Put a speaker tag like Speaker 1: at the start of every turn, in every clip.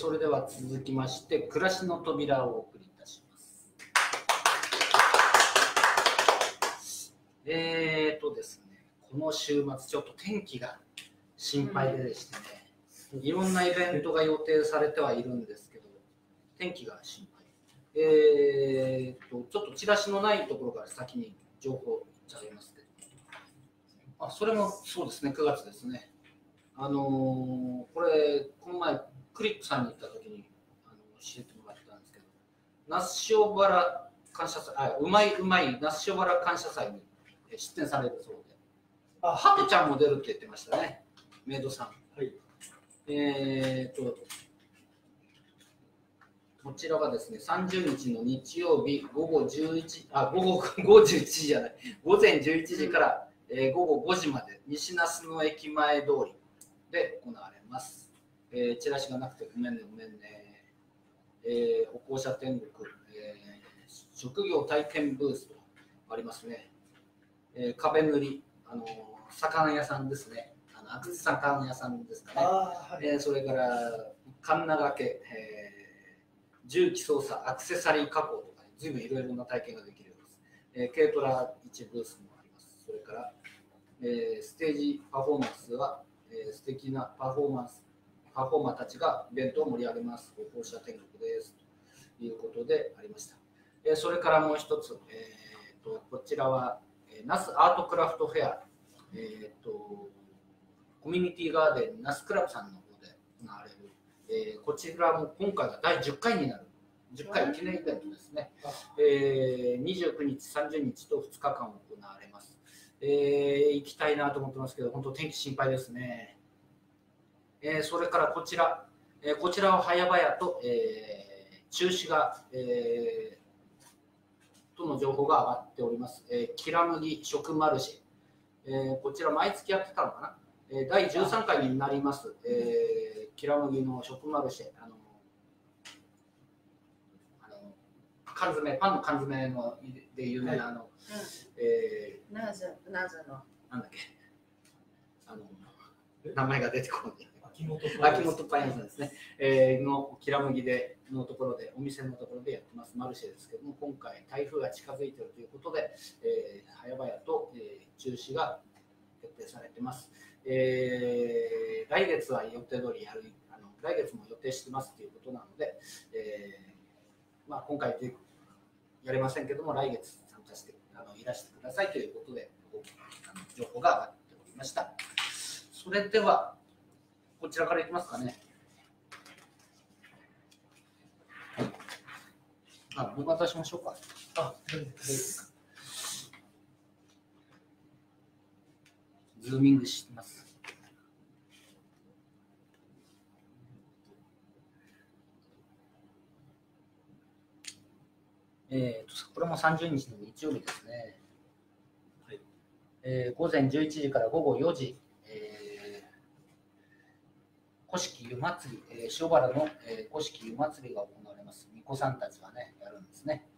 Speaker 1: それでは続きまして、暮らしの扉をお送りいたします。えーとですね、この週末、ちょっと天気が心配ででしてね、いろんなイベントが予定されてはいるんですけど、天気が心配。えーと、ちょっとチラシのないところから先に情報いっちゃいますけど、あそれもそうですね、9月ですね。あのーこれ、この前、クリップさんに行った時にあの教えてもらったんですけど、那須塩原感謝祭、あうまいうまい那須塩原感謝祭にえ出展されるそうで、あハトちゃんも出るって言ってましたね、メイドさん。
Speaker 2: はい。
Speaker 1: えーと、こちらはですね、30日の日曜日午後11、あ、午後 午後11時じゃない、午前11時から、えー午後5時まで西那須野駅前通りで行われます。えーチラシがなくてごめんね、ごめんね。えー歩行者天国、えー職業体験ブースとありますね。えー壁塗り、あのー魚屋さんですね。あの、魚屋さんですかね。
Speaker 2: はい。
Speaker 1: えーそれから、カンナ掛け、えー重機操作、アクセサリー加工とか、ね、随分いろいろな体験ができるようです。えー軽トラ一ブースもあります。それから、えーステージパフォーマンスは、えー素敵なパフォーマンス、パフォーマーたちがイベントを盛り上げます。歩行者天国です。ということでありました。えーそれからもう一つ、えーと、こちらは、えー、ナスアートクラフトフェア、えーと、コミュニティガーデンナスクラブさんの方で行われる、えーこちらも今回が第10回になる、10回記念イベントですね。えー29日、30日と2日間行われます。えー行きたいなと思ってますけど、本当天気心配ですね。えーそれからこちら、えーこちらは早々と、えー中止が、えーとの情報が上がっております。えーキラ麦食マルシェ、えーこちら毎月やってたのかな、えー第13回になります、えーキラ麦の食マルシェ、あのあの缶詰、パンの缶詰ので有名なあの、え
Speaker 3: なぜ、なぜの。
Speaker 1: ーなんだっけ、あの名前が出てこない。
Speaker 2: 秋元
Speaker 1: パン屋さんですね、えーのきら麦でのところで、お店のところでやってます、マルシェですけども、今回、台風が近づいているということで、えー早々と、えー中止が決定されてます。えー来月は予定通りやるあの、来月も予定してますということなので、えーまあ、今回でやれませんけども、来月参加してあのいらしてくださいということで、あの情報が上がっておりました。それでは、こちらからいきますかね。あ、僕渡しましょうか。
Speaker 2: あ。
Speaker 1: ズーミングします。えーと、これも30日の日曜日ですね。
Speaker 2: はい
Speaker 1: えー午前11時から午後4時、えー古式湯祭り、えー塩原の、えー古式湯祭りが行われます。巫女さんたちがね、やるんですね。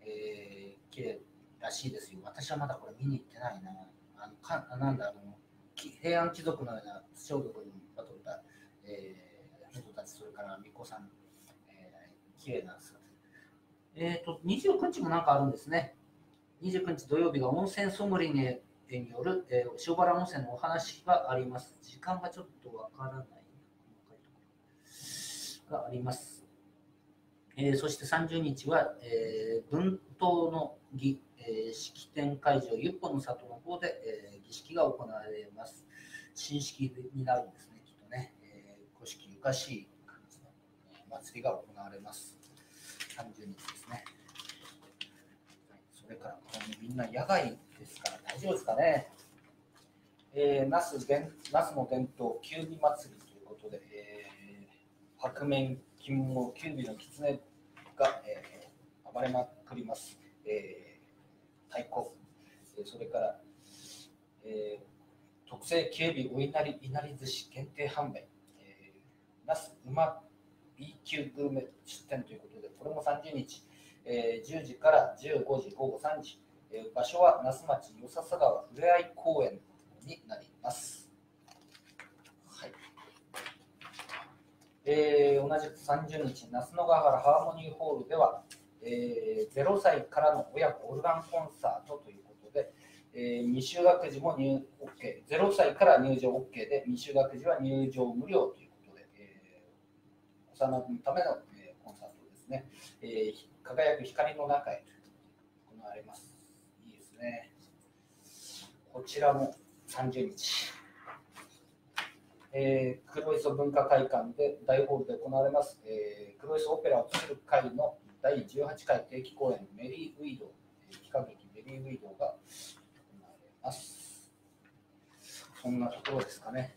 Speaker 1: えー、綺麗らしいですよ。私はまだこれ見に行ってないな。あのかなんだあの、平安貴族のような装束にまとった、えー人たち、それから巫女さん、えー、綺麗な姿。えっ、と、29日もなんかあるんですね。29日土曜日が温泉ソムリエによる、えー塩原温泉のお話があります。時間がちょっとわからない。があります。えーそして30日は、えー文頭の儀、えー式典会場、ゆっぽの里の方で、えー儀式が行われます。新式になるんですね、きっとね。えー古式ゆかしい感じの、え祭りが行われます。30日ですね。それから、これみんな野外ですから大丈夫ですかね。えー、那須那須の伝統、九尾祭りということで、えー白面、金毛、九尾の狐が、えー暴れまくります。えー太鼓、えーそれから、えー特製九尾お稲荷いなり寿司限定販売、えー、那須馬 B 級グルメ出店ということで、これも30日、えー10時から15時、午後3時、えー場所は那須町与笹川ふれあい公園になります。はい。えー同じく30日、那須野ヶ原ハーモニーホールでは、えー0歳からの親子オルガンコンサートということで、えー未就学児も入 OK、0歳から入場 OK で、未就学児は入場無料ということで、えー幼子のための、えーコンサートですね、えー輝く光の中へと行われます。いいですね。こちらも30日。えー、黒磯文化会館で大ホールで行われます、えー、黒磯オペラを作る会の第18回定期公演メリーウィード、えー、喜歌劇メリーウィードが行われます。そんなところですかね。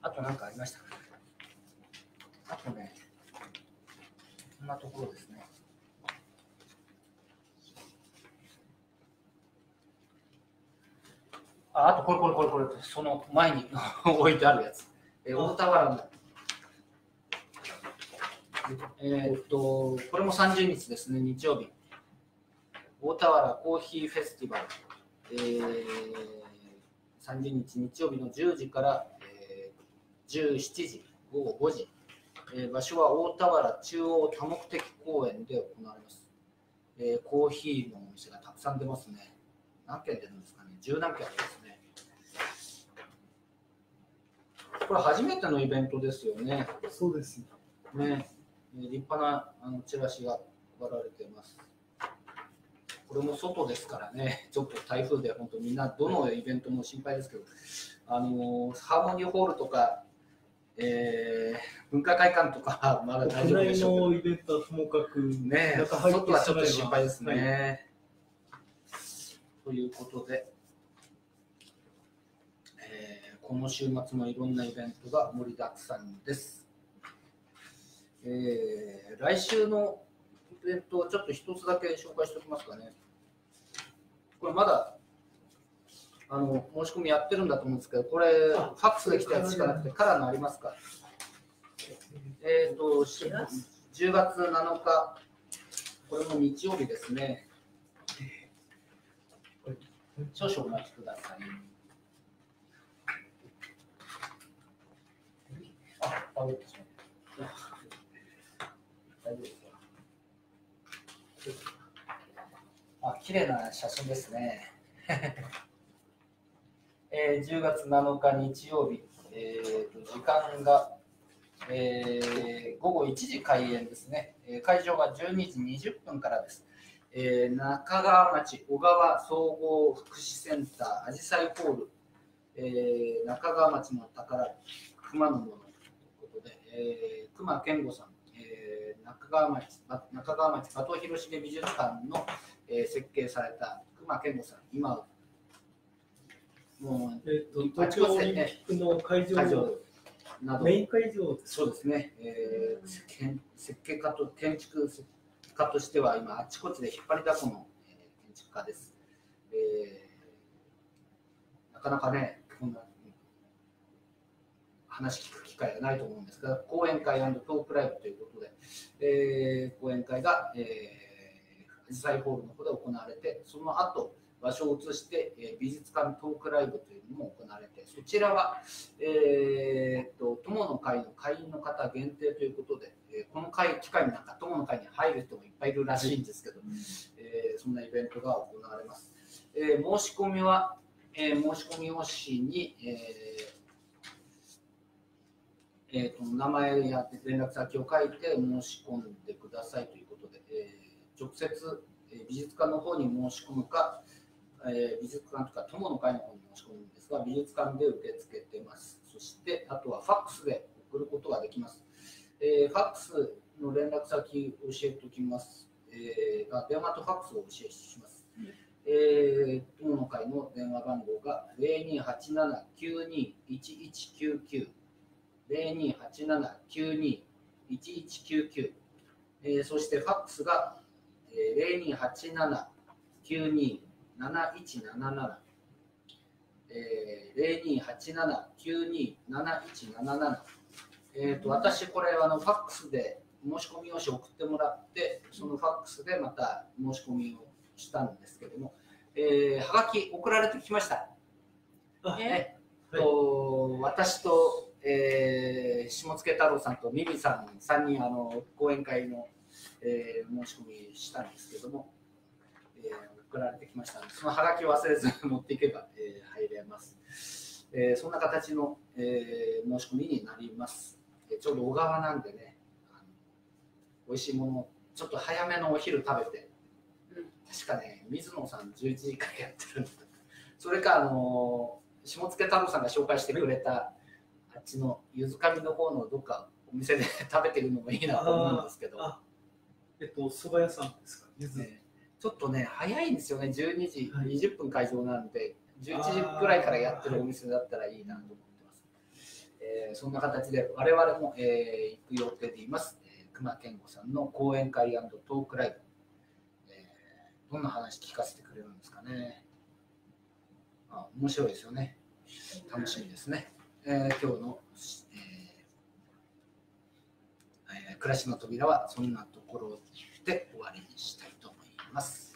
Speaker 1: あと何かありましたか？あとね、そんなところですね。ああとこれこれこれこれ、その前に 置いてあるやつ。えー大田原の。えーっと、これも30日ですね、日曜日。大田原コーヒーフェスティバル。えー、30日日曜日の10時から、えー、17時、午後5時。えー場所は大田原中央多目的公園で行われます。えーコーヒーのお店がたくさん出ますね。何軒出るんですかね十何軒ありますね。これ初めてのイベントですよね。
Speaker 2: そうです。
Speaker 1: ね、えー立派なあのチラシが配られています。これも外ですからね、ちょっと台風で本当みんなどのイベントも心配ですけど、あのーハーモニーホールとか、えー文化会館とか まだ大丈夫でしょう
Speaker 2: イベントはともかく、
Speaker 1: ね外はちょっと心配です
Speaker 2: はい
Speaker 1: ね。ということで、えーこの週末もいろんなイベントが盛りだくさんです。えー来週のイベントをちょっと一つだけ紹介しておきますかね。これまだあの申し込みやってるんだと思うんですけど、これ、ファックスで来たやつしかなくて、カラーのありますか？えっ、と、10月7日、これも日曜日ですね。少々お待ちください。倒れてしまった。大丈夫ですかあ、綺麗な写真ですね。えー、10月7日日曜日、えーと時間が、えー午後1時開演ですね、え会場が12時20分からです。えー中川町小川総合福祉センターあじさいホール、えー中川町の宝熊のもの、えー熊健吾さん、えー中川町ば中川町加藤広重美術館の、えー設計された熊健吾さん、今もう
Speaker 2: えっと、東京オリンピックの会場、
Speaker 1: など。
Speaker 2: メイン会場？
Speaker 1: そうですね、えー建設計家と建築家としては今あちこちで引っ張りだこの、えー建築家です、えーなかなかねこんなうん話聞く機会がないと思うんですが講演会トークライブということで、えー講演会が、えー、アジサイホールの方で行われてその後場所を移して、えー美術館トークライブというのも行われてそちらはえーっと友の会の会員の方限定ということで、えーこの会機会になんか友の会に入る人もいっぱいいるらしいんですけど、えーそんなイベントが行われます。えー申し込みは、えー申し込み用紙に、えーえーと名前や連絡先を書いて申し込んでくださいということで、えー直接、えー美術館の方に申し込むか、えー美術館とか友の会の方に申し込むんですが、美術館で受け付けてます。そして、あとはファックスで送ることができます。えーファックスの連絡先教えておきます。えー、あ電話とファックスを教えします。えー、友の会の電話番号が0287-92-1199 0287-92-1199、えー、そしてファックスが、えー、0287-92-7177えー、0287-92-7177えー、と私、これあのファックスで申し込み用紙を送ってもらって、そのファックスでまた申し込みをしたんですけども、えーはがき送られてきました。
Speaker 2: あ
Speaker 1: ね。
Speaker 2: はい。
Speaker 1: と私と、えー下野太郎さんとミミさん3人あの講演会の、えー申し込みしたんですけども、えー送られてきましたのでそのハガキを忘れずに 持っていけば、えー入れます、えーそんな形の、えー申し込みになります、えーちょうど小川なんでねあの美味しいものちょっと早めのお昼食べて、確かね水野さん11時からやってるんだ。それかあの下野太郎さんが紹介してくれた、あっちのゆずかみの方のどっかお店で食べてるのもいいなと思うんですけど、
Speaker 2: あえっと、蕎麦屋さんですか、ゆず。
Speaker 1: ねちょっとね早いんですよね。12時
Speaker 2: はい。
Speaker 1: 20分会場なんで、11時くらいからやってるお店だったらいいなと思ってます、えーそんな形で我々も、えー行く予定でいます、えー熊健吾さんの講演会トークライブ、えーどんな話聞かせてくれるんですかね。あ面白いですよね。楽しみですね。えー今日の、えー暮らしの扉はそんなところで終わりにしたいと思います。